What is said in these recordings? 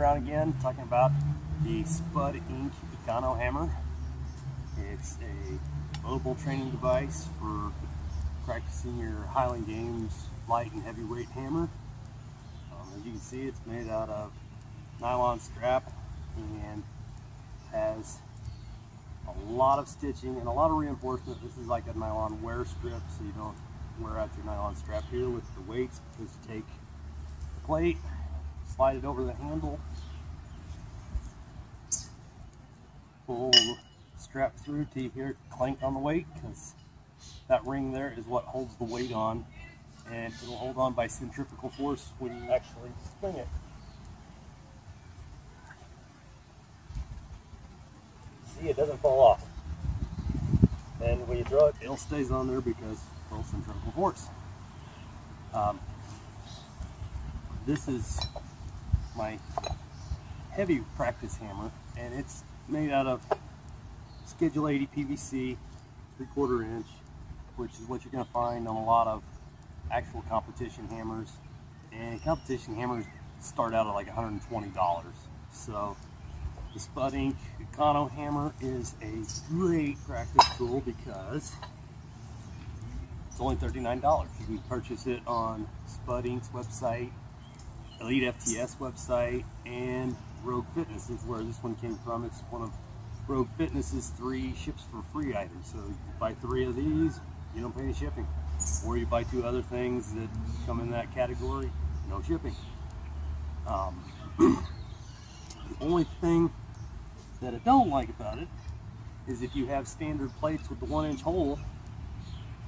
Again, talking about the Spud Inc. Econo Hammer. It's a mobile training device for practicing your Highland Games light and heavyweight hammer. Um, as you can see, it's made out of nylon strap and has a lot of stitching and a lot of reinforcement. This is like a nylon wear strip, so you don't wear out your nylon strap here with the weights because you take the plate, slide it over the handle, pull the strap through till you hear it clank on the weight because that ring there is what holds the weight on and it'll hold on by centrifugal force when you actually spin it. See, it doesn't fall off. And when you throw it, it stays on there because of centrifugal force. Um, this is my heavy practice hammer, and it's made out of Schedule 80 PVC, three quarter inch, which is what you're going to find on a lot of actual competition hammers. And competition hammers start out at like $120. So the Spud Inc. Econo hammer is a great practice tool because it's only $39. You can purchase it on Spud Inc.'s website, Elite FTS website, and Rogue Fitness is where this one came from. It's one of Rogue Fitness's three ships for free items. So you buy three of these, you don't pay any shipping. Or you buy two other things that come in that category, no shipping. Um, the only thing that I don't like about it is if you have standard plates with the one inch hole,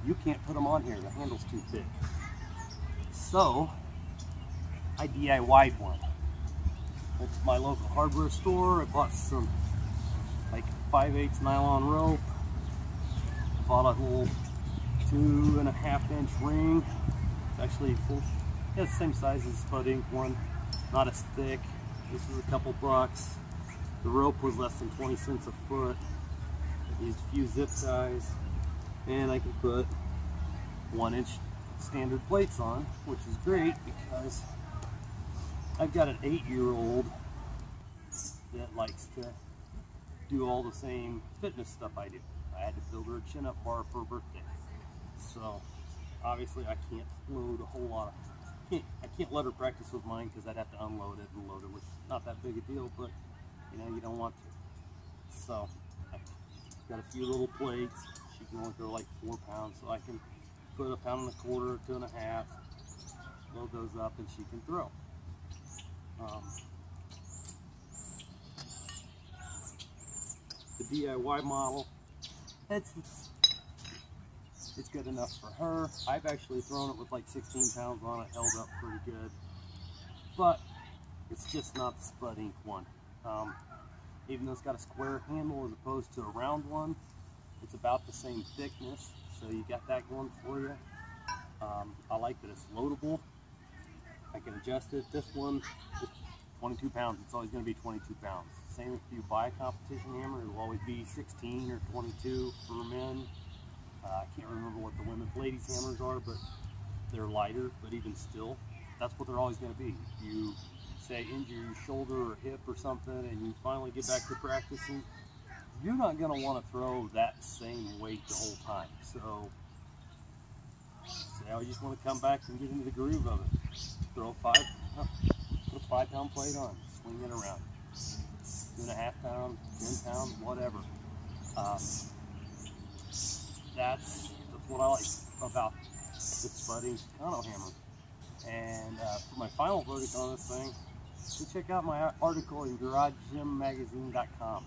you can't put them on here. The handle's too thick. So I DIY'd one. Went to my local hardware store. I bought some like 5 8 nylon rope. Bought a little two and a half inch ring. It's actually full, yeah, same size as Spud Inc. one, not as thick. This is a couple bucks. The rope was less than 20 cents a foot. I used a few zip ties, and I can put one inch standard plates on, which is great because I've got an eight year old that likes to do all the same fitness stuff I do. I had to build her a chin up bar for her birthday. So obviously I can't load a whole lot of, can't, I can't let her practice with mine because I'd have to unload it and load it, which is not that big a deal, but you know, you don't want to. So I've got a few little plates. She can only throw like four pounds, so I can put a pound and a quarter, two and a half, load those up and she can throw. Um, the DIY model, it's, it's good enough for her. I've actually thrown it with like 16 pounds on it, held up pretty good. But it's just not the Spud Inc. one. Um, even though it's got a square handle as opposed to a round one, it's about the same thickness. So you got that going for you. Um, I like that it's loadable. I can adjust it. This one is 22 pounds. It's always going to be 22 pounds. Same if you buy a competition hammer, it will always be 16 or 22 for men. Uh, I can't remember what the women's ladies hammers are, but they're lighter, but even still, that's what they're always going to be. If you say injure your shoulder or hip or something and you finally get back to practicing, you're not going to want to throw that same weight the whole time. So say I just want to come back and get into the groove of it. Throw five, put a five pound plate on, swing it around. Two and a half pound, 10 pounds, whatever. Um, that's, that's what I like about this Inc. Econo hammer. And uh, for my final verdict on this thing, check out my article in GarageGymMagazine.com.